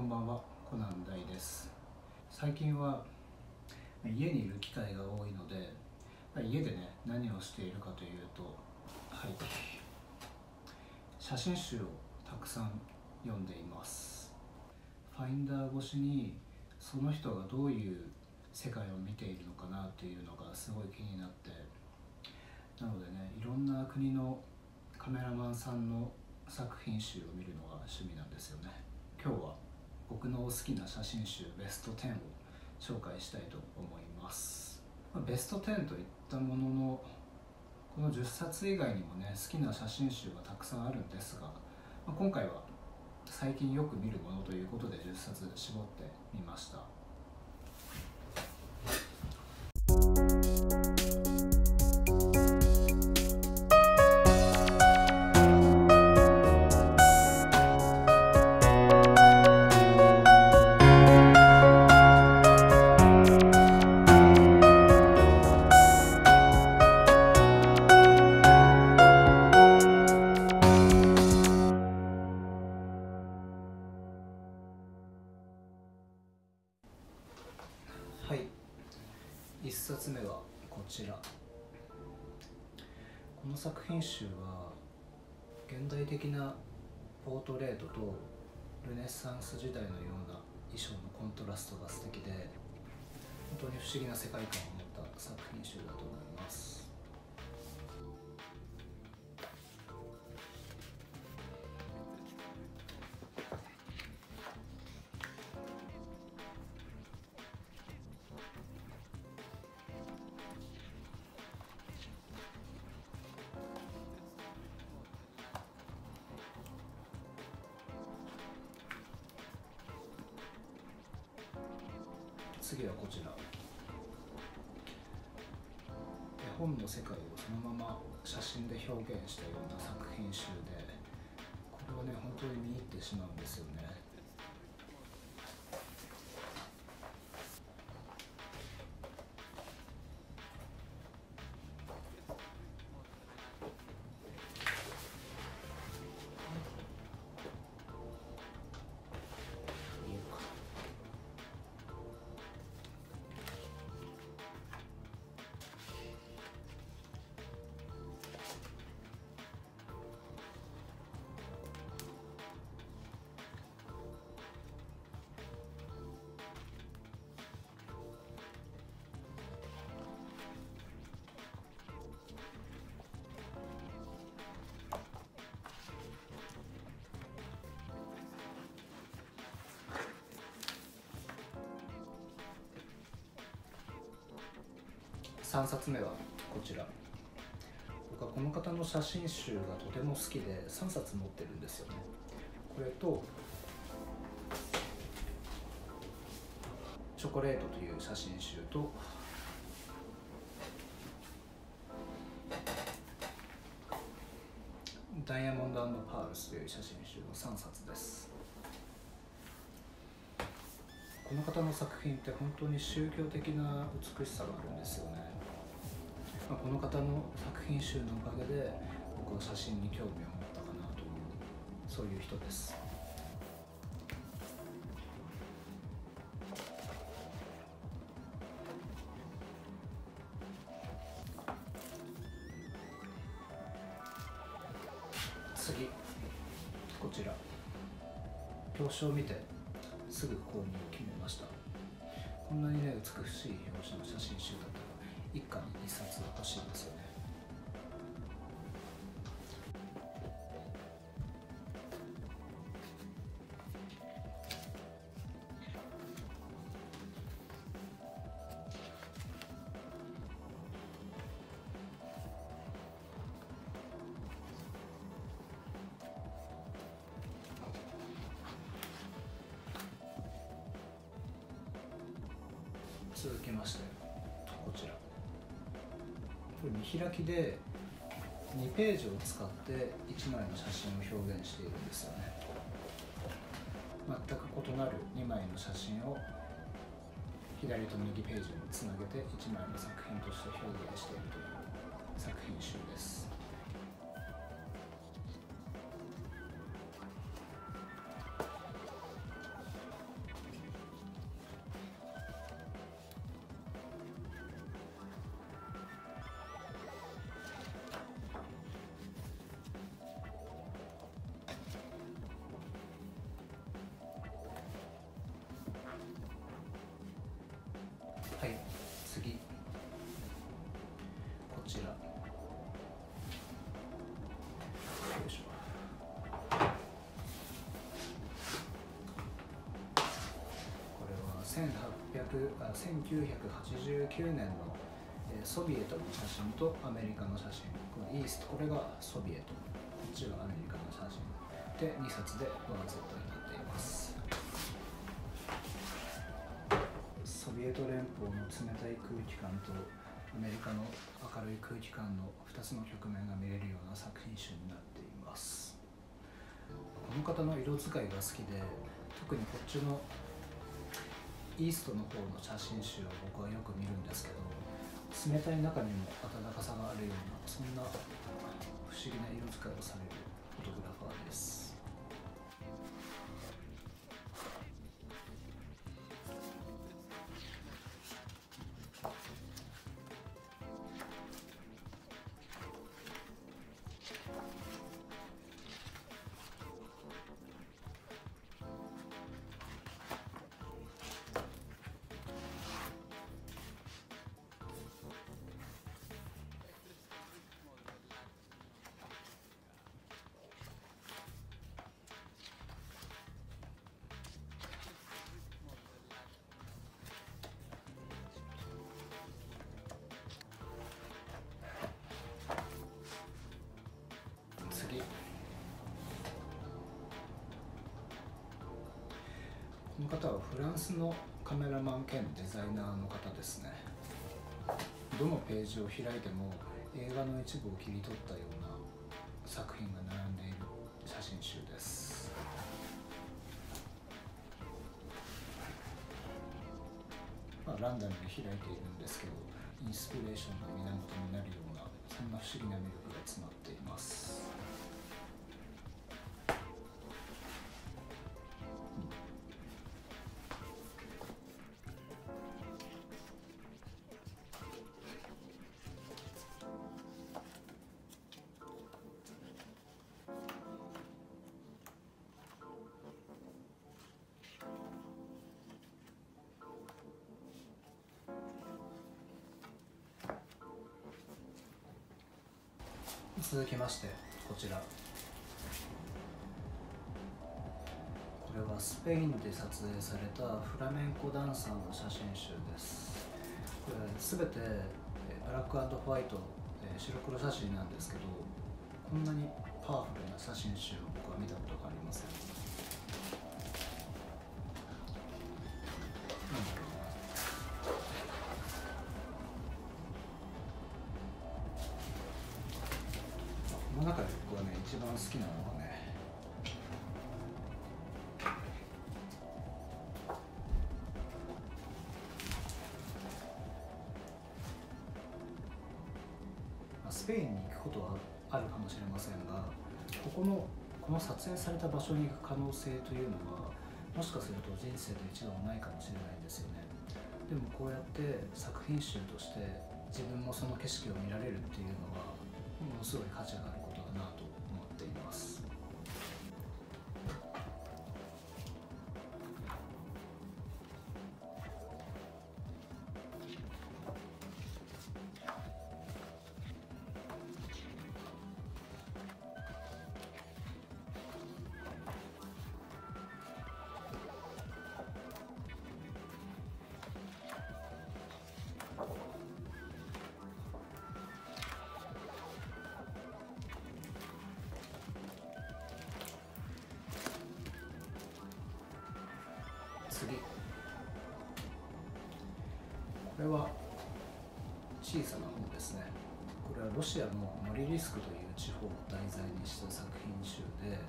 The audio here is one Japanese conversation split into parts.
こんばんはコナン大です。最近は家にいる機会が多いので家でね何をしているかというとはい。写真集をたくさん読んでいます。ファインダー越しにその人がどういう世界を見ているのかなっていうのがすごい気になってなのでねいろんな国のカメラマンさんの作品集を見るのが趣味なんですよね。今日は僕の好きな写真集ベスト10を紹介したいと思います。ベスト10といったもののこの10冊以外にもね好きな写真集がたくさんあるんですが今回は最近よく見るものということで10冊絞ってみました。なポートレートとルネッサンス時代のような衣装のコントラストが素敵で本当に不思議な世界観を持った作品集だと思います。次はこちら。絵本の世界をそのまま写真で表現したような作品集でこれはね本当に見入ってしまうんですよね。3冊目はこちら。僕はこの方の写真集がとても好きで3冊持ってるんですよね。これとチョコレートという写真集とダイヤモンドパールスという写真集の3冊です。この方の作品って本当に宗教的な美しさがあるんですよね。まあ、この方の作品集のおかげで僕は写真に興味を持ったかなというそういう人です。次こちら。表紙を見てすぐ購入を決めました。こんなにね美しい表紙の写真集だった。一家に一冊欲しいですよね。続きまして。見開きで2ページを使って1枚の写真を表現しているんですよね。全く異なる2枚の写真を左と右ページにつなげて1枚の作品として表現しているという作品集です。あ1989年のソビエトの写真とアメリカの写真。このイーストこれがソビエト。こっちがアメリカの写真。で2冊でワンセットになっています。ソビエト連邦の冷たい空気感とアメリカの明るい空気感の2つの局面が見れるような作品集になっています。この方の色使いが好きで特にこっちのイーストの方の写真集を僕はよく見るんですけど冷たい中にも温かさがあるようなそんな不思議な色使いをされるフォトグラファーです。方はフランスのカメラマン兼デザイナーの方ですね。どのページを開いても映画の一部を切り取ったような作品が並んでいる写真集です。まあ、ランダムで開いているんですけどインスピレーションの源になるようなそんな不思議な魅力が詰まっています。続きましてこちら。これはスペインで撮影されたフラメンコダンサーの写真集です。これ全てブラックホワイト白黒写真なんですけどこんなにパワフルな写真集を僕は見たことがありません。こスペインに行くことはあるかもしれませんがここのこの撮影された場所に行く可能性というのはもしかすると人生で一度はないかもしれないんですよね。でもこうやって作品集として自分もその景色を見られるっていうのはものすごい価値があることだなと次。これは小さな本ですね。これはロシアのノリリスクという地方を題材にした作品集で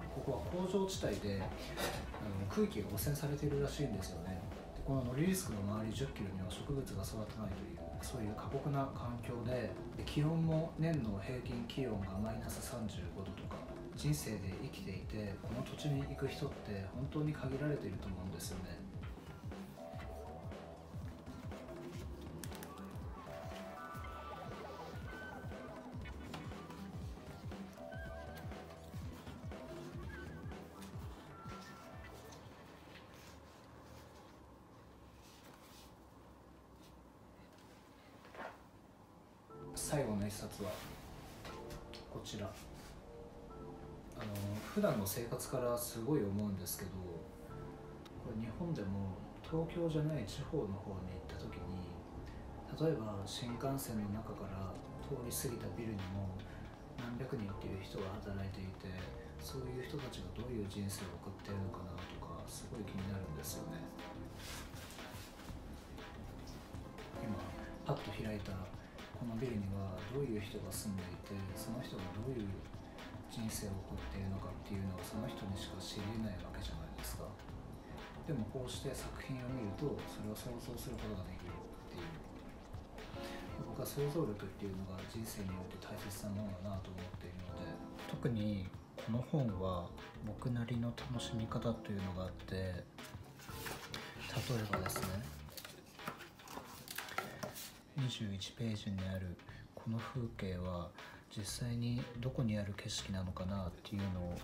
ここは工場地帯であの空気が汚染されているらしいんですよね。でこのノリリスクの周り1 0キロには植物が育たないというそういう過酷な環境で気温も年の平均気温がマイナス35度とか人生で生きていてこの土地に行く人って本当に限られていると思うんですよね。最後の一冊はこちら。あの普段の生活からすごい思うんですけどこれ日本でも東京じゃない地方の方に行った時に例えば新幹線の中から通り過ぎたビルにも何百人っていう人が働いていてそういう人たちがどういう人生を送ってるのかなとかすごい気になるんですよね。今パッと開いたこのビルにはどういう人が住んでいてその人がどういう人生を送っているのかっていうのはその人にしか知りえないわけじゃないですか。でもこうして作品を見るとそれを想像することができるっていう。僕は想像力っていうのが人生において大切なものだなと思っているので。特にこの本は僕なりの楽しみ方というのがあって例えばですね21ページにあるこの風景は実際にどこにある景色なのかなっていうのを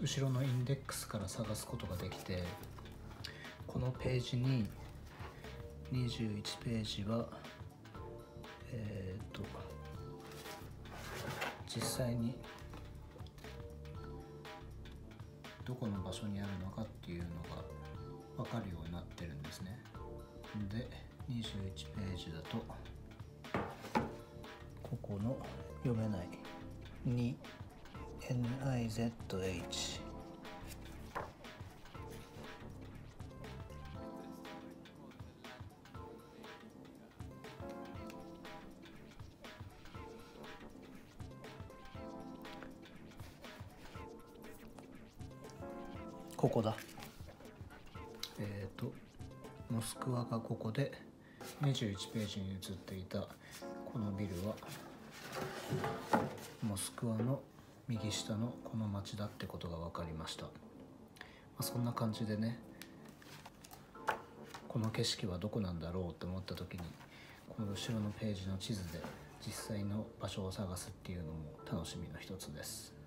後ろのインデックスから探すことができてこのページに21ページはえっ、と実際にどこの場所にあるのかっていうのが分かるようになってるんですね。で21ページだとここの読めない。2NIZH ここだ。えっ、とモスクワがここで21ページに写っていた。このビルはモスクワの右下のこの町だってことが分かりました、まあ、そんな感じでねこの景色はどこなんだろうって思った時にこの後ろのページの地図で実際の場所を探すっていうのも楽しみの一つです。